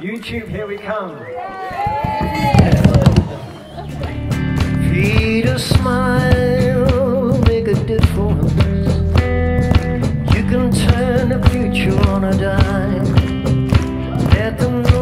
YouTube, here we come. Feed a smile, make a difference. You can turn the future on a dime. Let them know.